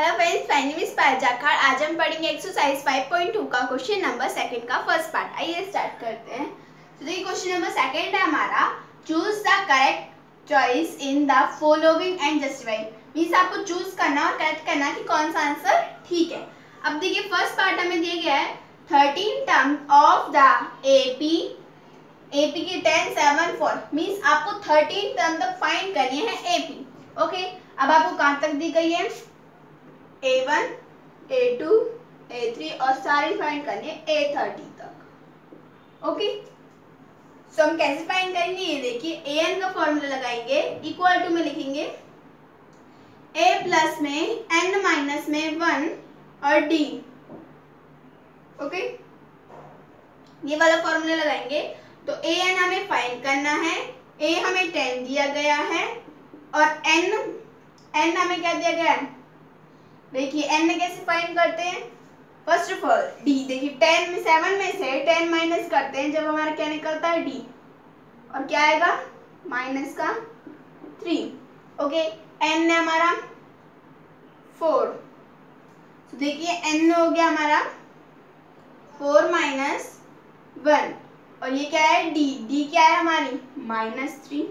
Hello friends my name is पायजाखार आज हम पढ़ेंगे एक्सरसाइज 5.2 का क्वेश्चन नंबर सेकंड का फ़र्स्ट पार्ट आइए स्टार्ट करते हैं. तो देखिए क्वेश्चन नंबर सेकंड है हमारा. Choose the correct choice in the following and justify means आपको चूज़ करना और करेक्ट करना कि कौन सा आंसर ठीक है. अब देखिए फ़र्स्ट पार्ट हमें दिया गया है. Thirteen term of the AP AP की टेन सेवन फोर मीन्स आपको थर्टीन टर्म तक फाइंड करनी है एपी ओके अब आपको कहाँ तक दी गई है? A one A two A three और सारी फाइंड करनी ए थर्टी तक। ओके सो हम कैसे फाइंड करेंगे? ये देखिए ए एन का फॉर्मूला लगाएँगे इक्वल टू में लिखेंगे ए प्लस में एन माइनस में वन और डी ओके ये वाला फॉर्मूला लगाएँगे तो ए एन हमें फाइंड करना है ए हमें टेन दिया गया है, और एन एन हमें क्या दिया गया है? देखिए एन में कैसे फाइंड करते हैं? फ़र्स्ट ऑफ़ ऑल डी देखिए टेन में सेवन में से टेन माइनस करते हैं, जब हमारा क्या निकलता है? डी और क्या आएगा? माइनस का थ्री ओके एन ने हमारा फोर तो देखिए एन हो गया हमारा फोर माइनस वन और ये क्या है? डी डी क्या है हमारी? माइनस थ्री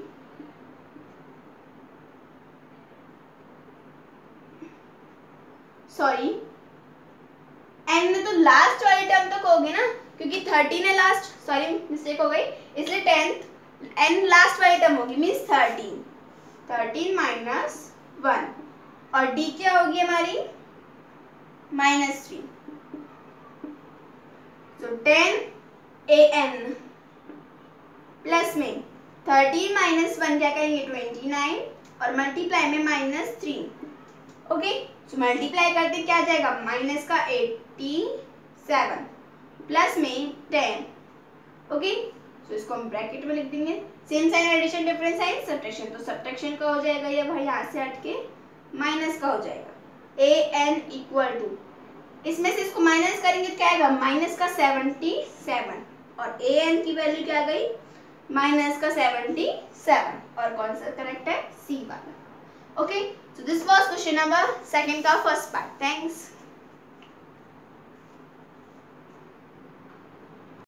सॉरी एन में तो लास्ट वाली टर्म तक होगी ना, क्योंकि थर्टीन है लास्ट सॉरी मिस्टेक हो गई। इसलिए टेंथ एन लास्ट वाली टर्म होगी means thirteen thirteen minus one और डी क्या होगी हमारी? Minus three so ten A N plus में थर्टीन माइनस वन क्या करेंगे? ट्वेंटी नाइन और मल्टीप्लाई में minus three okay so multiply करते क्या आ जाएगा? माइनस का एट्टी सेवन प्लस में टेन ओके सो इसको हम ब्रैकेट में लिख देंगे. Same sign addition difference sign subtraction तो सब्ट्रैक्शन का हो जाएगा ये भाई यहाँ से हट के माइनस का हो जाएगा. ए एन इक्वल टू इसमें से इसको माइनस करेंगे तो क्या आएगा? माइनस का सेवेंटी सेवन और ए एन की वैल्यू क्या आ गई? माइनस का सेवेंटी सेवन और कौन सा करेक्ट है? सी वाला. Okay so this was question number second ka first part. Thanks